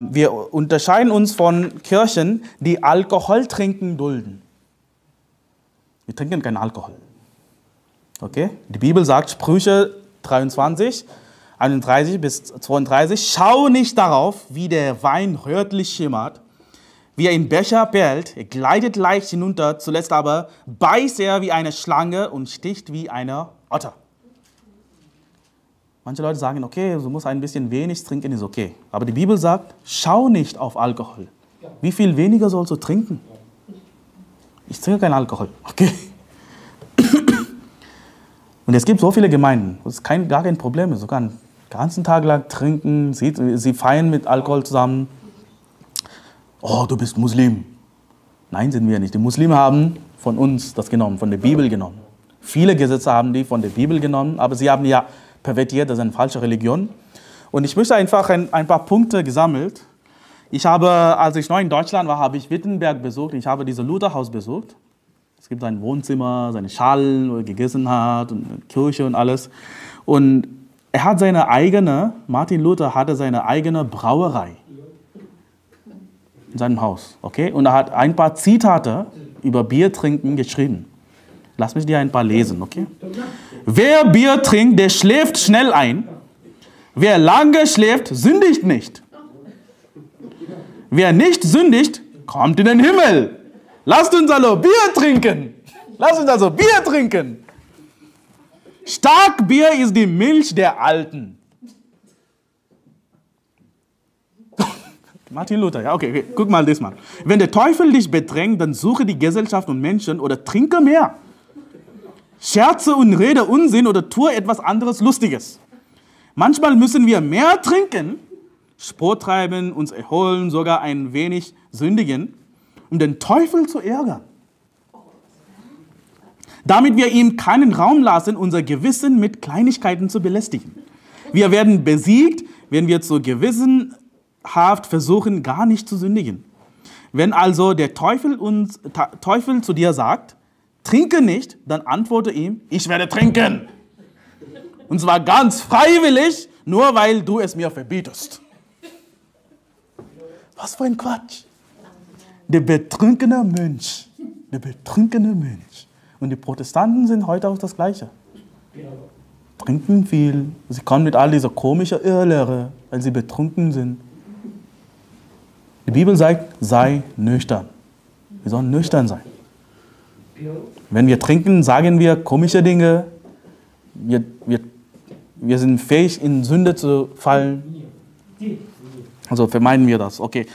Wir unterscheiden uns von Kirchen, die Alkohol trinken dulden. Wir trinken keinen Alkohol. Okay? Die Bibel sagt, Sprüche 23, 31 bis 32, schau nicht darauf, wie der Wein rötlich schimmert, wie er im Becher perlt, er gleitet leicht hinunter, zuletzt aber beißt er wie eine Schlange und sticht wie eine Otter. Manche Leute sagen, okay, du musst ein bisschen wenig trinken, ist okay. Aber die Bibel sagt, schau nicht auf Alkohol. Wie viel weniger sollst du trinken? Ich trinke keinen Alkohol. Okay. Und es gibt so viele Gemeinden, wo es kein, gar kein Problem ist. Sogar einen ganzen Tag lang trinken, sie, sie feiern mit Alkohol zusammen. Oh, du bist Muslim. Nein, sind wir nicht. Die Muslime haben von uns das genommen, von der Bibel genommen. Viele Gesetze haben die von der Bibel genommen, aber sie haben ja pervertiert, das ist eine falsche Religion. Und ich möchte einfach ein, ein paar Punkte gesammelt. Ich habe, als ich neu in Deutschland war, habe ich Wittenberg besucht. Ich habe dieses Lutherhaus besucht. Es gibt sein Wohnzimmer, seine Schalen, wo er gegessen hat, und Kirche und alles. Und er hat seine eigene, Martin Luther hatte seine eigene Brauerei in seinem Haus. Okay? Und er hat ein paar Zitate über Bier trinken geschrieben. Lass mich dir ein paar lesen, okay? Wer Bier trinkt, der schläft schnell ein. Wer lange schläft, sündigt nicht. Wer nicht sündigt, kommt in den Himmel. Lasst uns also Bier trinken. Lasst uns also Bier trinken. Starkbier ist die Milch der Alten. Martin Luther, ja, okay, okay, guck mal das mal. Wenn der Teufel dich bedrängt, dann suche die Gesellschaft und Menschen oder trinke mehr. Scherze und rede Unsinn oder tue etwas anderes Lustiges. Manchmal müssen wir mehr trinken, Sport treiben, uns erholen, sogar ein wenig sündigen, um den Teufel zu ärgern. Damit wir ihm keinen Raum lassen, unser Gewissen mit Kleinigkeiten zu belästigen. Wir werden besiegt, wenn wir zu gewissenhaft versuchen, gar nicht zu sündigen. Wenn also der Teufel, uns, Teufel zu dir sagt, trinke nicht, dann antworte ihm, ich werde trinken. Und zwar ganz freiwillig, nur weil du es mir verbietest. Was für ein Quatsch. Der betrunkene Mönch. Der betrunkene Mönch. Und die Protestanten sind heute auch das Gleiche. Trinken viel. Sie kommen mit all dieser komischen Irrlehre, weil sie betrunken sind. Die Bibel sagt, sei nüchtern. Wir sollen nüchtern sein. Wenn wir trinken, sagen wir komische Dinge. Wir, wir, wir sind fähig, in Sünde zu fallen. Also vermeiden wir das. Okay.